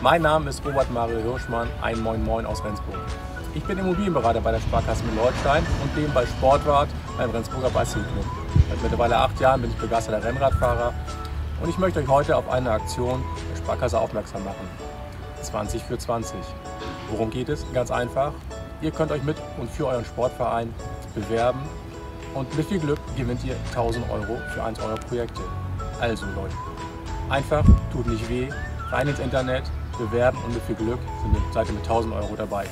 Mein Name ist Robert Mario Hirschmann, ein Moin Moin aus Rendsburg. Ich bin Immobilienberater bei der Sparkasse Mittelholstein und nebenbei Sportwart beim Rendsburger Bicycle Seit mittlerweile acht Jahren bin ich begeisterter Rennradfahrer und ich möchte euch heute auf eine Aktion der Sparkasse aufmerksam machen. 20 für 20. Worum geht es? Ganz einfach. Ihr könnt euch mit und für euren Sportverein bewerben und mit viel Glück gewinnt ihr 1000 Euro für eins eurer Projekte. Also Leute, einfach, tut nicht weh, rein ins Internet, bewerben und mit viel Glück seid ihr mit 1000 Euro dabei.